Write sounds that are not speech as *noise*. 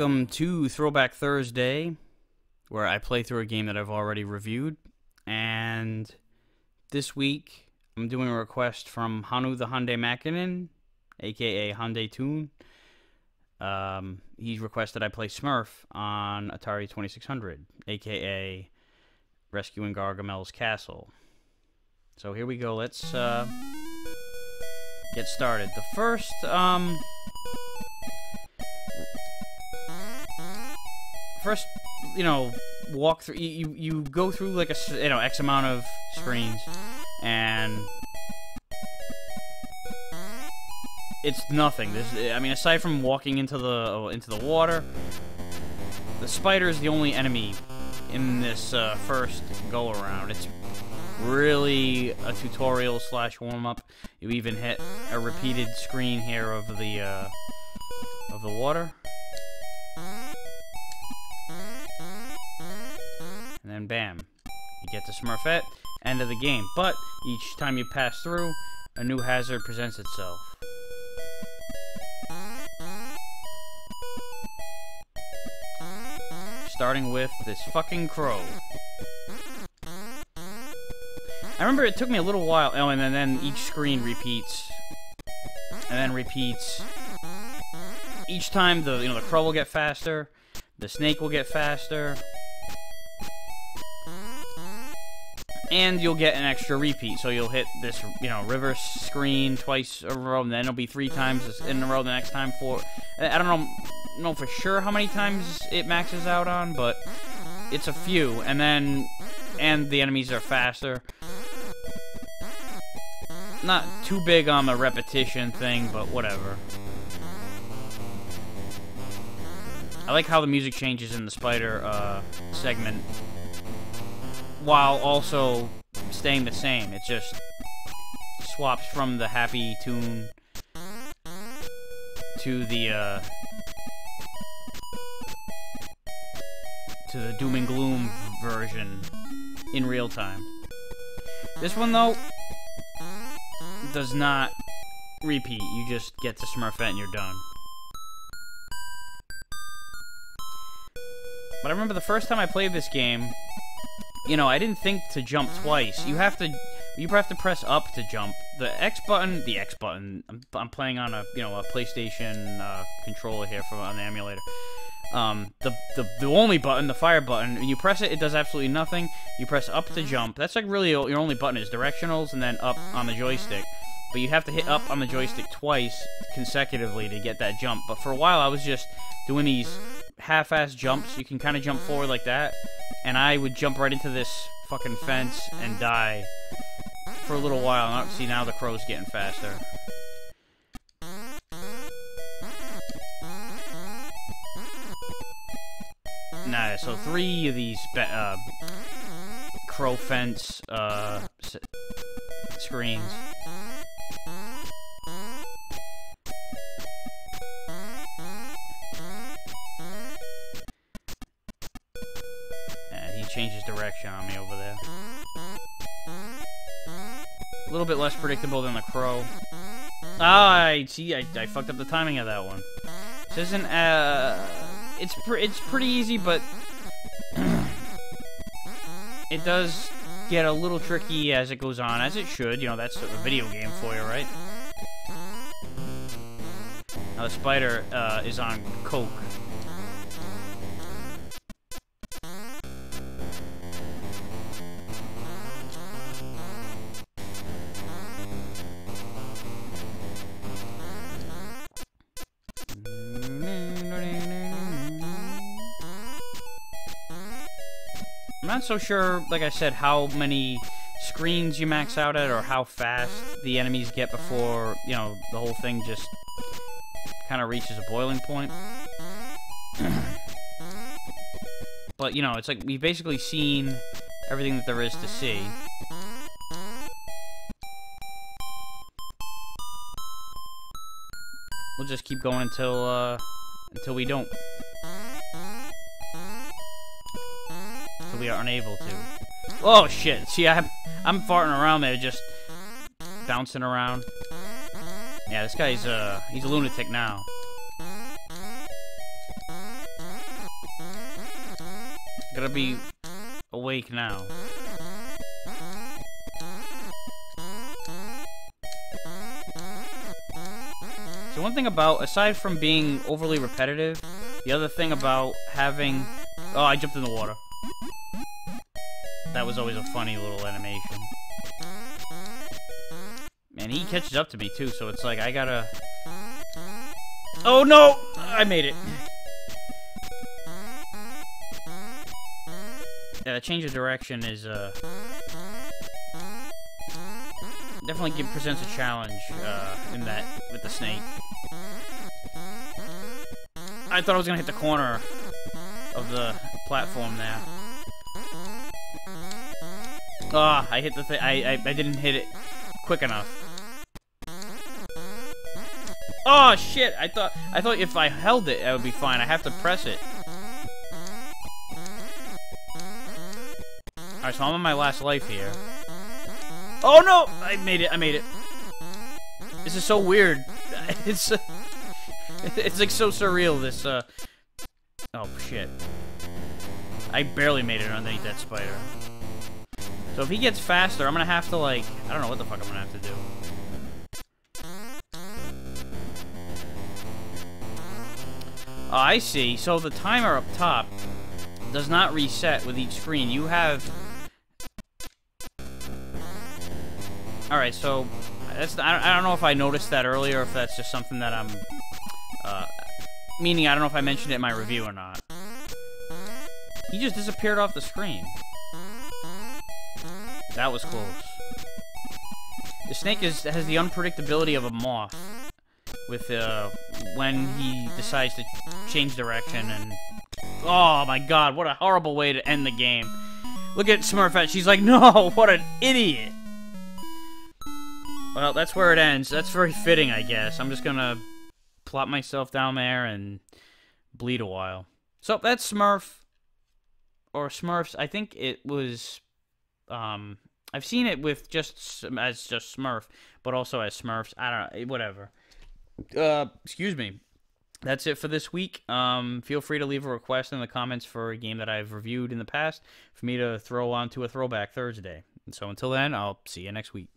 Welcome to Throwback Thursday, where I play through a game that I've already reviewed. And this week, I'm doing a request from Hanu the Hyundai Makinen, aka Hyundai Tune. Um, he's requested I play Smurf on Atari 2600, aka Rescue in Gargamel's Castle. So here we go. Let's uh, get started. The first, um, first, you know, walk through. You you go through like a you know x amount of screens, and it's nothing. There's, I mean, aside from walking into the oh, into the water, the spider is the only enemy in this uh, first go around. It's really a tutorial slash warm up. You even hit a repeated screen here of the uh, of the water. Bam, you get to Smurfette, end of the game. But each time you pass through, a new hazard presents itself. Starting with this fucking crow. I remember it took me a little while. Oh, and then each screen repeats, and then repeats. Each time the you know the crow will get faster, the snake will get faster, and you'll get an extra repeat. So you'll hit this you know river screen twice in a row, and then it'll be three times in a row the next time. For I don't know know for sure how many times it maxes out on, but it's a few, and then and the enemies are faster not too big on the repetition thing, but whatever. I like how the music changes in the spider uh, segment while also staying the same. It just swaps from the happy tune to the uh, to the doom and gloom version in real time. This one though, does not repeat. You just get to Smurfette and you're done. But I remember the first time I played this game, you know, I didn't think to jump twice. You have to, you have to press up to jump. The X button, the X button. I'm, I'm playing on a, you know, a PlayStation uh, controller here from the emulator. Um, the, the the only button, the fire button, when you press it, it does absolutely nothing. You press up to jump. That's like really your only button is directionals and then up on the joystick. But you have to hit up on the joystick twice consecutively to get that jump. But for a while, I was just doing these half-ass jumps. You can kind of jump forward like that, and I would jump right into this fucking fence and die for a little while. See, now the crow's getting faster. Nah, so three of these uh, crow fence uh, screens. He changes direction on me over there. A little bit less predictable than the crow. Ah, I see. I, I fucked up the timing of that one. This isn't. Uh, it's pre it's pretty easy, but *clears throat* it does get a little tricky as it goes on, as it should. You know, that's a video game for you, right? Now the spider uh, is on coke. Not so sure, like I said, how many screens you max out at or how fast the enemies get before, you know, the whole thing just kind of reaches a boiling point. *clears throat* but, you know, it's like we've basically seen everything that there is to see. We'll just keep going until, uh, until we don't. We are unable to. Oh, shit. See, I'm, I'm farting around there, just bouncing around. Yeah, this guy's, uh, he's a lunatic now. Gotta be awake now. So one thing about, aside from being overly repetitive, the other thing about having... Oh, I jumped in the water. That was always a funny little animation. And he catches up to me, too, so it's like, I gotta... Oh, no! I made it. Yeah, the change of direction is, uh... Definitely give, presents a challenge, uh, in that, with the snake. I thought I was gonna hit the corner of the platform there. Ah, oh, I hit the thing. I, I I didn't hit it quick enough. Oh shit! I thought I thought if I held it, that would be fine. I have to press it. All right, so I'm on my last life here. Oh no! I made it. I made it. This is so weird. *laughs* It's. *laughs* it's like so surreal, this, uh... Oh, shit. I barely made it underneath that spider. So if he gets faster, I'm gonna have to, like... I don't know what the fuck I'm gonna have to do. Oh, I see. So the timer up top does not reset with each screen. You have... Alright, so... That's, I don't know if I noticed that earlier, if that's just something that I'm uh, meaning, I don't know if I mentioned it in my review or not. He just disappeared off the screen. That was close. The snake is has the unpredictability of a moth. With, uh, when he decides to change direction and... Oh my god, what a horrible way to end the game. Look at Smurfette, she's like, no, *laughs* what an idiot! Well, that's where it ends. That's very fitting, I guess. I'm just gonna plop myself down there and bleed a while. So that's Smurf or Smurfs. I think it was. Um, I've seen it with just as just Smurf, but also as Smurfs. I don't know. Whatever. Uh, excuse me. That's it for this week. Um, feel free to leave a request in the comments for a game that I've reviewed in the past for me to throw onto a throwback Thursday. And so until then, I'll see you next week.